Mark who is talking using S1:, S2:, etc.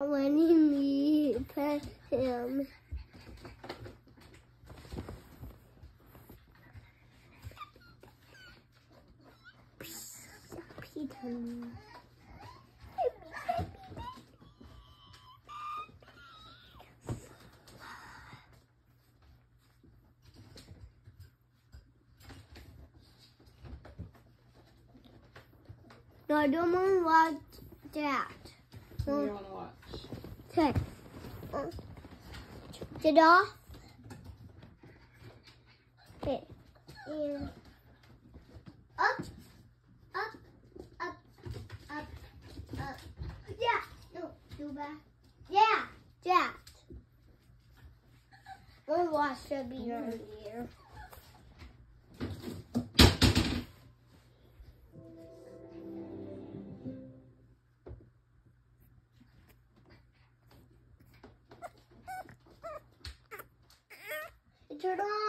S1: letting me pet him. Peter. No, I don't want that.
S2: What do you want to watch?
S1: Okay. Uh, Get off. Okay. And up, up, up, up, up. Yeah. No, do back. Yeah, that. We'll watch the beer here. Turn on.